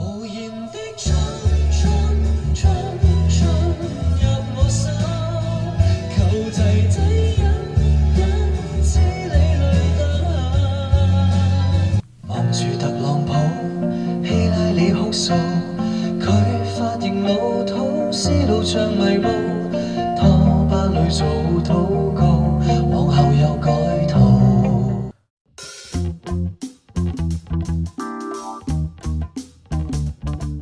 无言的春春春春入我心，求挚挚忍忍你累得望住特朗普，希拉里哭诉，佢发型老土，思路像迷雾，拖班里做。